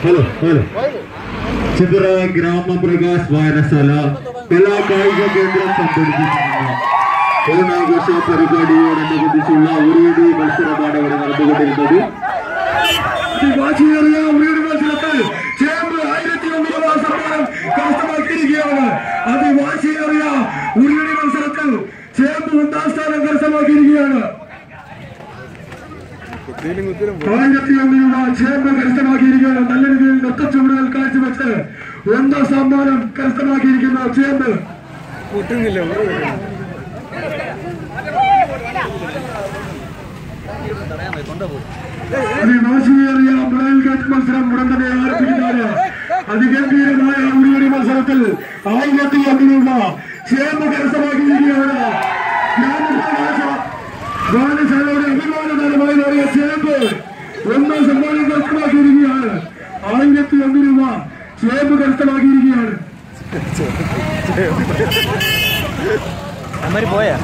Hello hello ചിത്ര ഗ്രാമപ്രകാശ് വായനശാല കലാ കായിക കേന്ദ്രം സംഘടിപ്പിച്ചിരുന്ന ഓണാഘോഷ പരിപാടിയോടനുബന്ധിച്ചുള്ള ഉറിയടി മത്സരമാണ് ഇവിടെ നടന്നുകൊണ്ടിരുന്നത് വാശിയേറിയ ഉറിയടി മത്സരത്തിൽ ചേമ്പ് ആയിരത്തി ഒന്നിലുള്ള സമ്മാനം കരസ്ഥമാക്കിയിരിക്കുകയാണ് അതിവാശിയേറിയ ഉറിയടി മത്സരത്തിൽ ചേമ്പ് ഒന്നാം സ്ഥാനം കരസ്ഥമാക്കിയിരിക്കുകയാണ് ആയിരത്തി ഒന്നിനുള്ള കരസ്ഥമാക്കിയിരിക്കുന്ന നല്ല രീതിയിൽ നൃത്തച്ചുവടുകൾ കാഴ്ചവെച്ച് ഒന്നാം സമ്മാനം കരസ്ഥമാക്കിയിരിക്കുന്ന പൊട്ടുന്നില്ല അതിവാശിയേറിയ ബ്രൈൽ ഗേറ്റ് മത്സരം ഉടൻ തന്നെ ആരംഭിക്കുന്നതാണ്. അതിഗംഭീരമായ ഒരു മത്സരത്തിൽ ആയിരത്തി ഒന്നിനുള്ള ചേർന്ന് കരസ്ഥമാക്കിയിരിക്കുകയാണ്. വായനശാലയുടെ അഭിമാനതരമായി നേടിയ ചേമ്പ് ഒന്നാം സമ്മാനം കരസ്ഥമാക്കിയിരിക്കുകയാണ്. ആയിരത്തി ഒന്ന് രൂപ ചേമ്പ് കരസ്ഥമാക്കിയിരിക്കുകയാണ്. അമ്മര് പോയാ.